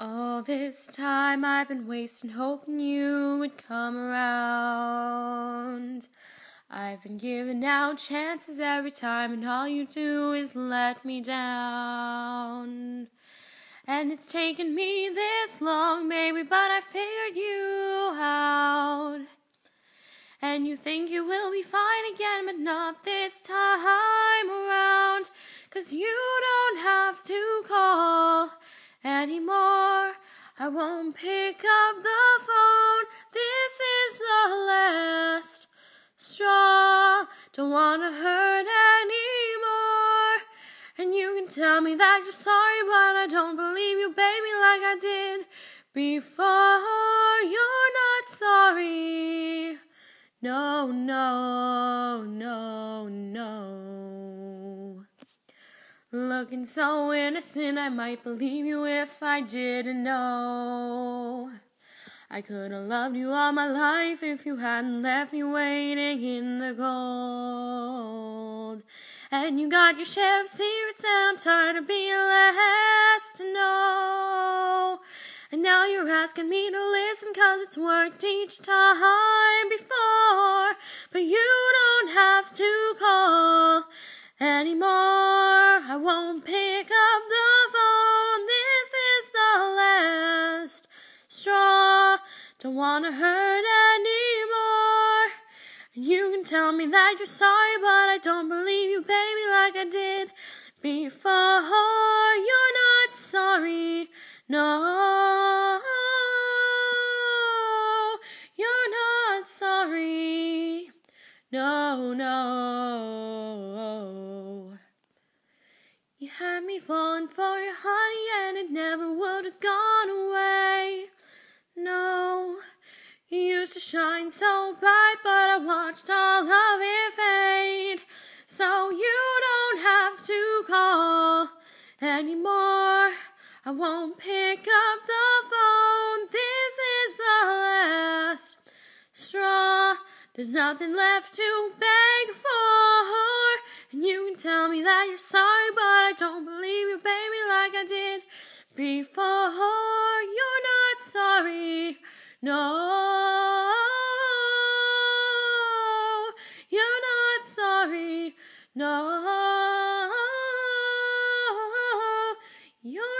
All this time I've been wasting hoping you would come around. I've been giving out chances every time, and all you do is let me down. And it's taken me this long, baby, but I figured you out. And you think you will be fine again, but not this time around. Cause you don't have to call. I won't pick up the phone. This is the last straw. Don't wanna hurt anymore. And you can tell me that you're sorry, but I don't believe you, baby, like I did before. You're not sorry. No, no, no, no. Looking so innocent, I might believe you if I didn't know. I could have loved you all my life if you hadn't left me waiting in the cold. And you got your share of secrets, and I'm tired of being last to know. And now you're asking me to listen, cause it's worked each time before. But you don't have to call Don't wanna hurt anymore. And you can tell me that you're sorry, but I don't believe you, baby, like I did before. You're not sorry. No, you're not sorry. No, no. You had me falling for your honey, used to shine so bright, but I watched all of it fade. So you don't have to call anymore. I won't pick up the phone. This is the last straw. There's nothing left to beg for. And you can tell me that you're sorry, but I don't believe you, baby, like I did before. You're not sorry. No, no, you're